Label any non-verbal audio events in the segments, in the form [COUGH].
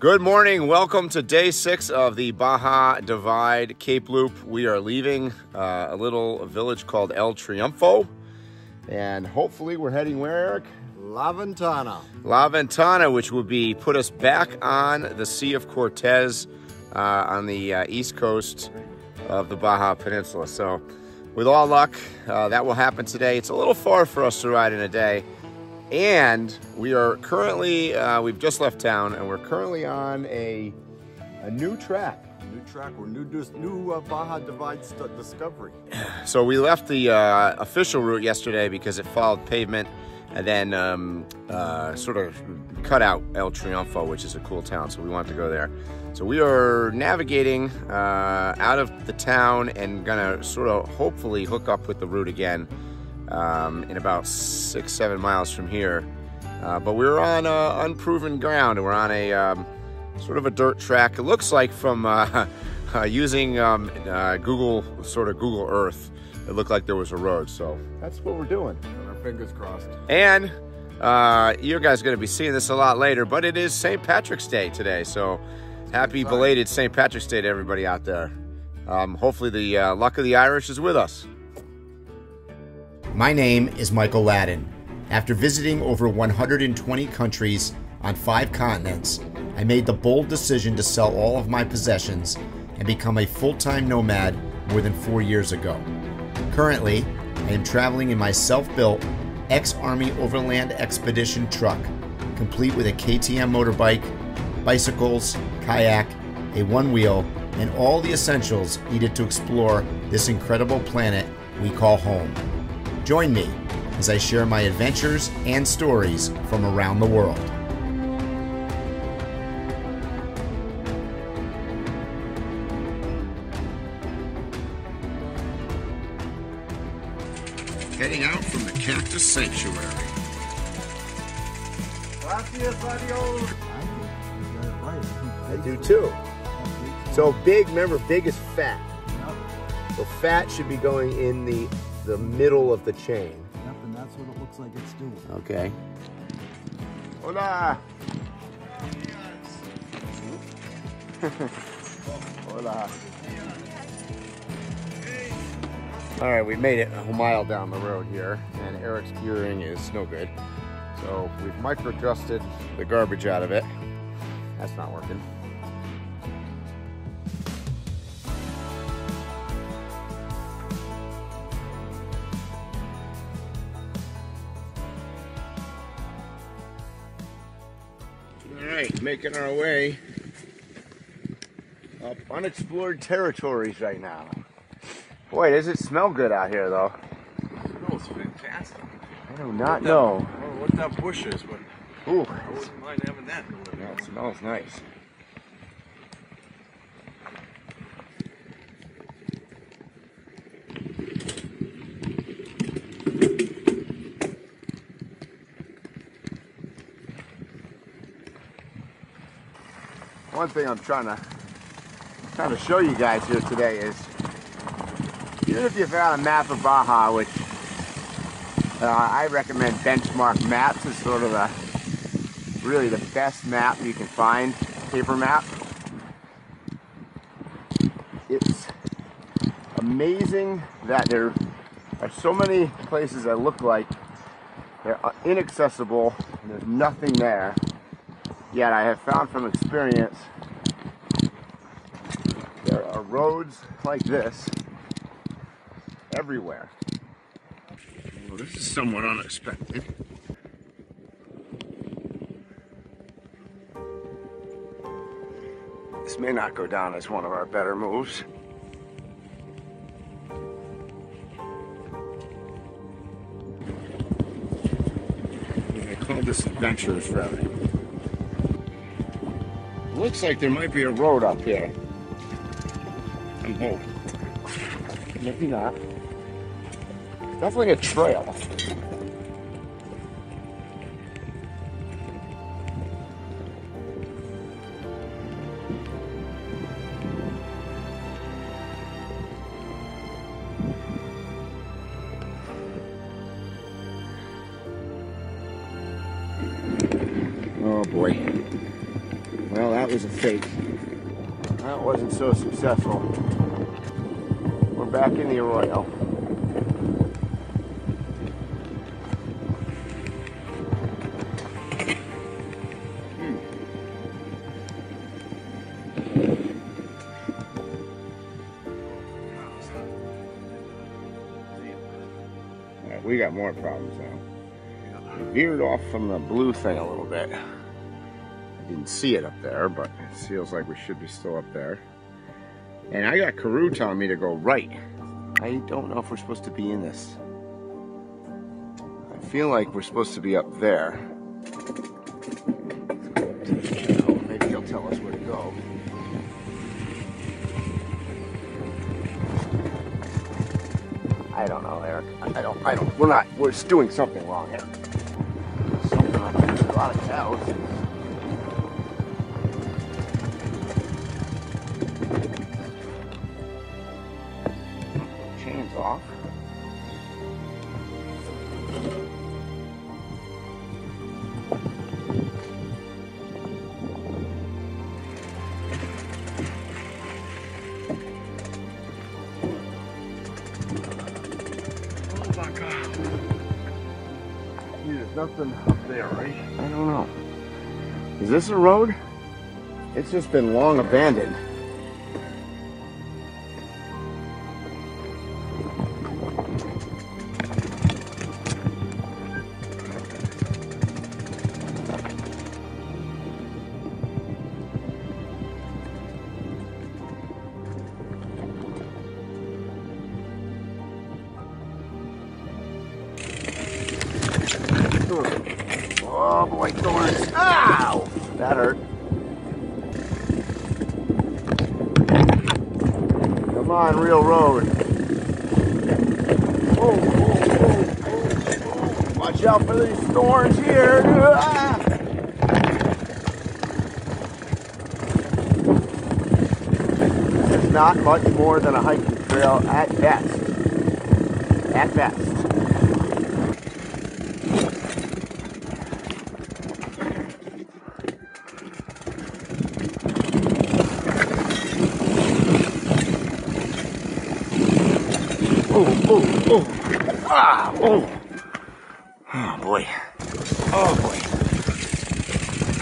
Good morning. Welcome to day six of the Baja Divide Cape Loop. We are leaving uh, a little village called El Triunfo. And hopefully we're heading where, Eric? La Ventana. La Ventana, which will be put us back on the Sea of Cortez uh, on the uh, east coast of the Baja Peninsula. So with all luck, uh, that will happen today. It's a little far for us to ride in a day. And we are currently, uh, we've just left town and we're currently on a, a new track. New track or new new uh, Baja Divide discovery. So we left the uh, official route yesterday because it followed pavement and then um, uh, sort of cut out El Triunfo, which is a cool town. So we wanted to go there. So we are navigating uh, out of the town and gonna sort of hopefully hook up with the route again um, in about six, seven miles from here. Uh, but we're on uh, unproven ground and we're on a um, sort of a dirt track. It looks like from uh, [LAUGHS] uh using um, uh, Google, sort of Google Earth, it looked like there was a road. So that's what we're doing. And our fingers crossed. And uh, you guys are going to be seeing this a lot later, but it is St. Patrick's Day today. So happy belated St. Patrick's Day to everybody out there. Um, hopefully the luck of the Irish is with us. My name is Michael Ladden. After visiting over 120 countries on five continents, I made the bold decision to sell all of my possessions and become a full time nomad more than four years ago. Currently, I am traveling in my self built ex Army Overland Expedition truck, complete with a KTM motorbike, bicycles, kayak, a one wheel, and all the essentials needed to explore this incredible planet we call home. Join me as I share my adventures and stories from around the world. Heading out from the Cactus Sanctuary. I do too. So big, remember, big is fat. So fat should be going in the the middle of the chain. Yep, and that's what it looks like it's doing. Okay. Hola. [LAUGHS] Hola. All right, we made it a mile down the road here, and Eric's gearing is no good. So we've micro-adjusted the garbage out of it. That's not working. Making our way up unexplored territories right now. Boy, does it smell good out here, though. It smells fantastic. I do not know. Oh, what that bush is, but Ooh. I wouldn't mind having that. Yeah, it smells nice. One thing I'm trying to trying to show you guys here today is even if you've got a map of Baja, which uh, I recommend Benchmark Maps is sort of the really the best map you can find, paper map. It's amazing that there are so many places that look like they're inaccessible and there's nothing there. Yet I have found from experience there are roads like this everywhere. Well, this is somewhat unexpected. This may not go down as one of our better moves. I call this Adventurers Road looks like there might be a road up here. I'm hoping. Maybe not. Definitely a trail. Oh boy was a fake. That wasn't so successful. We're back in the Arroyo. Hmm. We got more problems now. Veered off from the blue thing a little bit. Didn't see it up there, but it feels like we should be still up there. And I got Carew telling me to go right. I don't know if we're supposed to be in this. I feel like we're supposed to be up there. Maybe he'll tell us where to go. I don't know, Eric. I don't. I don't. We're not. We're doing something wrong here. Something. There's a lot of cows. Chains off. My god. There's nothing up there, right? I don't know. Is this a road? It's just been long abandoned. That hurt. Come on, real road. Watch out for these thorns here. Ah! This is not much more than a hiking trail at best. At best. Oh, oh, oh. Ah, oh. Oh, boy. Oh, boy.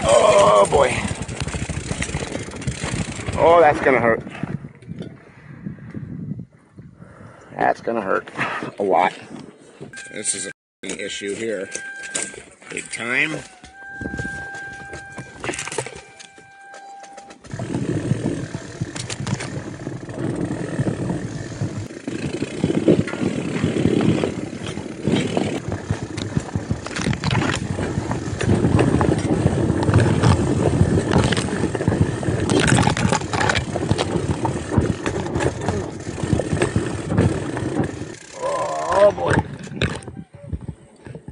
Oh, boy. Oh, that's gonna hurt. That's gonna hurt a lot. This is a issue here. Big time. Oh boy.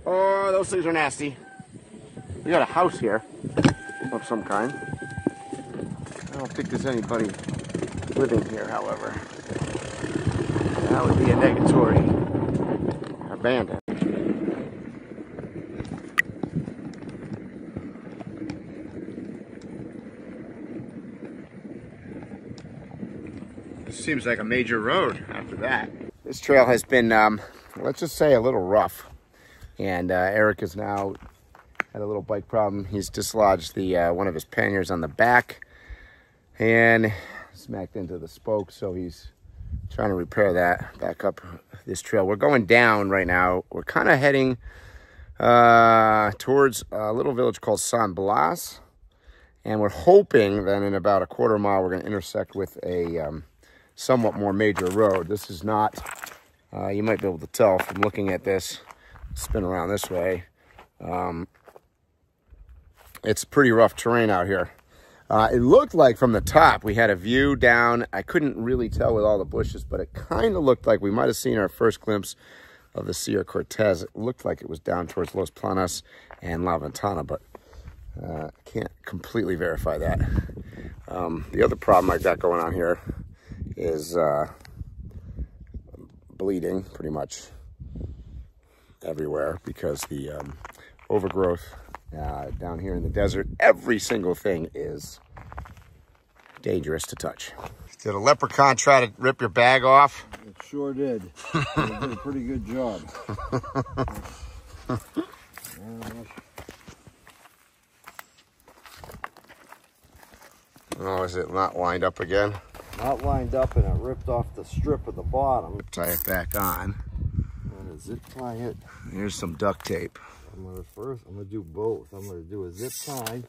Oh, those things are nasty. We got a house here of some kind. I don't think there's anybody living here, however. That would be a negatory. Abandoned. This seems like a major road after that. This trail has been, um, let's just say, a little rough. And uh, Eric has now had a little bike problem. He's dislodged the uh, one of his panniers on the back and smacked into the spoke. So he's trying to repair that back up this trail. We're going down right now. We're kind of heading uh, towards a little village called San Blas. And we're hoping that in about a quarter mile, we're going to intersect with a um, somewhat more major road. This is not, uh, you might be able to tell from looking at this, spin around this way. Um, it's pretty rough terrain out here. Uh, it looked like from the top we had a view down. I couldn't really tell with all the bushes, but it kind of looked like we might have seen our first glimpse of the Sea of Cortez. It looked like it was down towards Los Planes and La Ventana, but uh, can't completely verify that. Um, the other problem I got going on here is uh, bleeding pretty much everywhere because the um, overgrowth uh, down here in the desert, every single thing is dangerous to touch. Did a leprechaun try to rip your bag off? It sure did. it did a pretty good job. [LAUGHS] Oh, is it not lined up again? Not lined up and it ripped off the strip at the bottom. Tie it back on. Gonna zip tie it. Here's some duct tape. I'm gonna first, I'm gonna do both. I'm gonna do a zip tie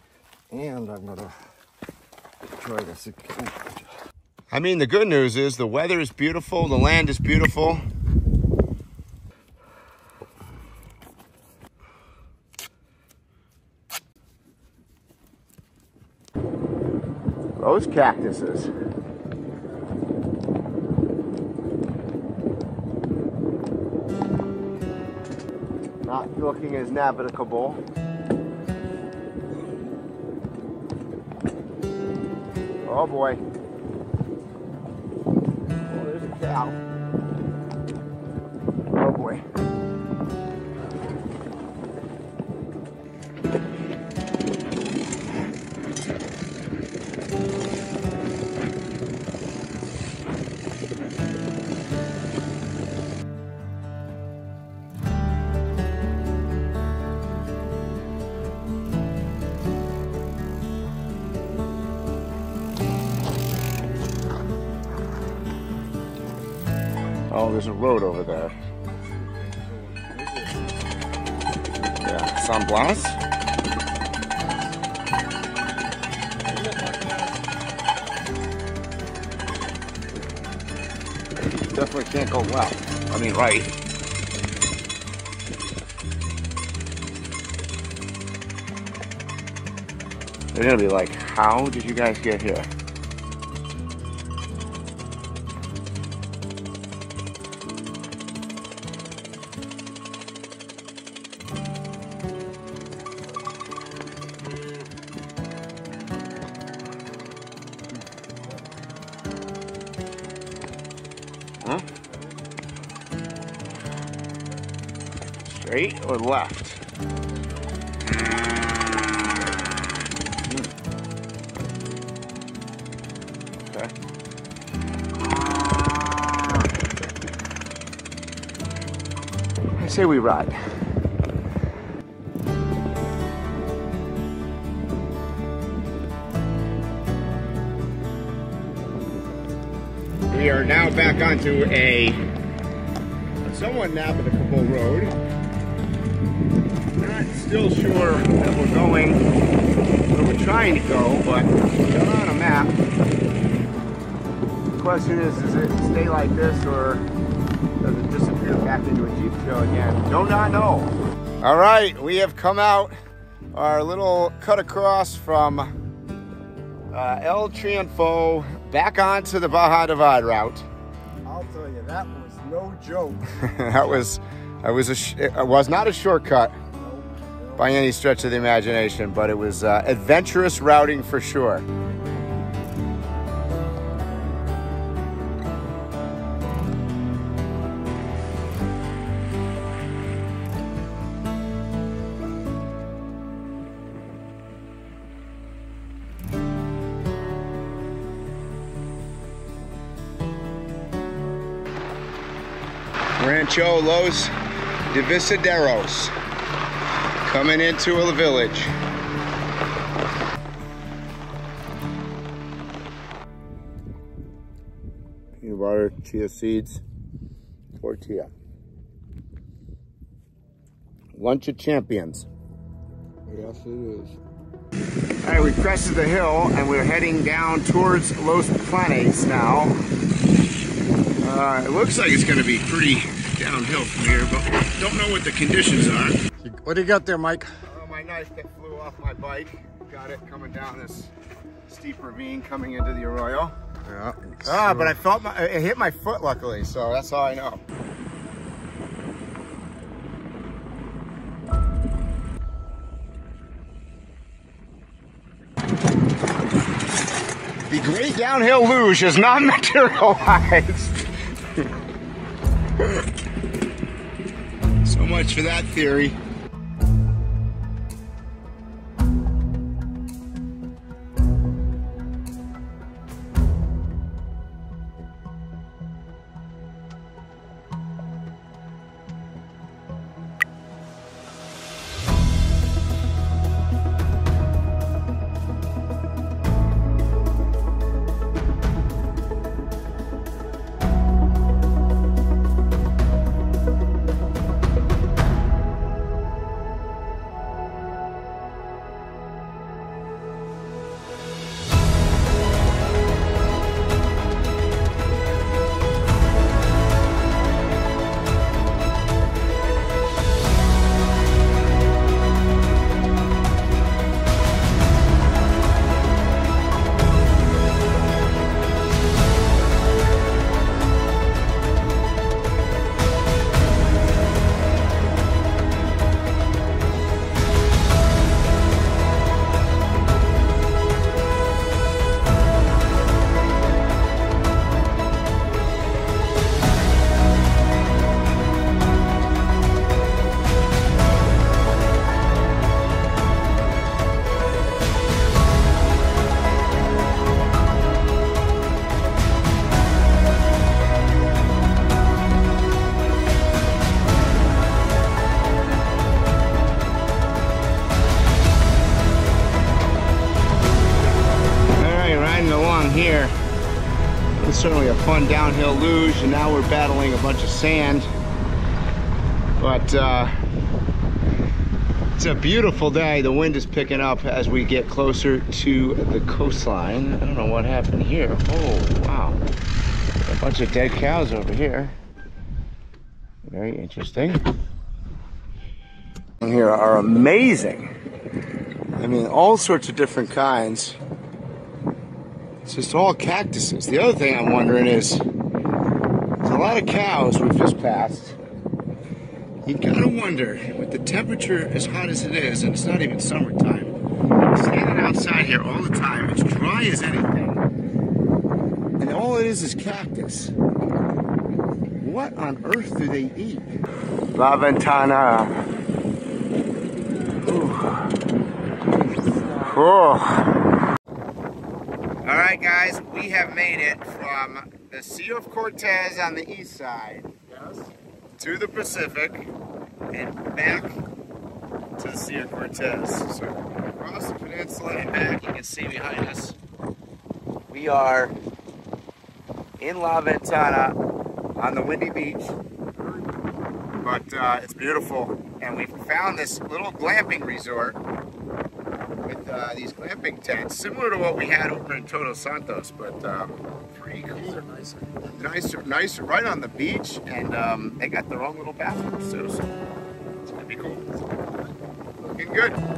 and I'm gonna try to secure. I mean, the good news is the weather is beautiful, the land is beautiful. Those cactuses. Not looking as navigable. Oh boy. Oh, there's a cow. Oh boy. A road over there. Yeah, San Blas? Definitely can't go left. I mean, right. They're gonna be like, how did you guys get here? Straight or left? Hmm. Okay. I say we ride. We are now back onto a somewhat navigable road. Not still sure that we're going where we're trying to go, but we're on a map. The question is, does it stay like this or does it disappear back into a Jeep trail again? Do not know. All right, we have come out our little cut across from uh, El Triunfo back onto the Baja Divide route. I'll tell you, that was no joke. [LAUGHS] that was that was a sh- it was not a shortcut by any stretch of the imagination, but it was uh, adventurous routing for sure. Rancho Los Divisaderos. Coming into a village. Peanut butter, chia seeds, tortilla. Lunch of champions. Yes, it is. All right, we crested the hill and we're heading down towards Los Planes now. Uh, it looks like it's going to be pretty downhill from here, but don't know what the conditions are. What do you got there, Mike? Oh, my knife that flew off my bike. Got it coming down this steep ravine coming into the arroyo. Yeah. Ah, but I felt my, it hit my foot luckily, so that's all I know. The great downhill luge has not [LAUGHS] materialized. [LAUGHS] so much for that theory. Along here. It's certainly a fun downhill luge, and now we're battling a bunch of sand. But uh, it's a beautiful day. The wind is picking up as we get closer to the coastline. I don't know what happened here. Oh, wow. A bunch of dead cows over here. Very interesting. Here are amazing. I mean, all sorts of different kinds. It's just all cactuses. The other thing I'm wondering is, there's a lot of cows we've just passed. You gotta wonder, with the temperature as hot as it is, and it's not even summertime, standing outside here all the time, it's dry as anything. And all it is is cactus. What on earth do they eat? La Ventana. Oh. Right, guys, we have made it from the Sea of Cortez on the east side yes. to the Pacific and back to the Sea of Cortez. So across the peninsula and back, you can see behind us. We are in La Ventana on the windy beach, but uh, it's beautiful. And we found this little glamping resort uh, these glamping tents, similar to what we had over in Todos Santos, but um, pretty cool. Nicer. nicer, nicer, right on the beach, and um, they got their own little bathrooms too, so it's gonna be cool. Looking good.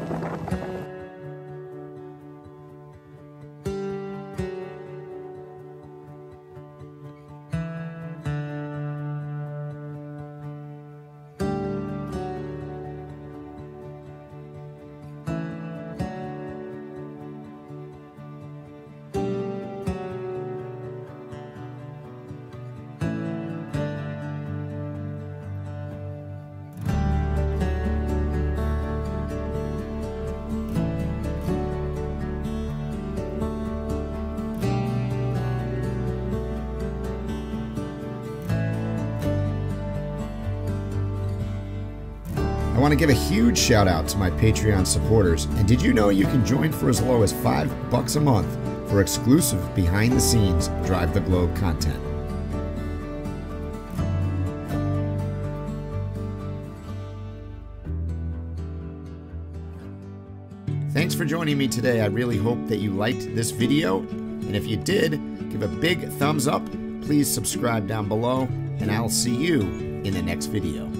Want to give a huge shout out to my Patreon supporters. And did you know you can join for as low as 5 bucks a month for exclusive behind the scenes Drive the Globe content? Thanks for joining me today. I really hope that you liked this video. And if you did, give a big thumbs up. Please subscribe down below, and I'll see you in the next video.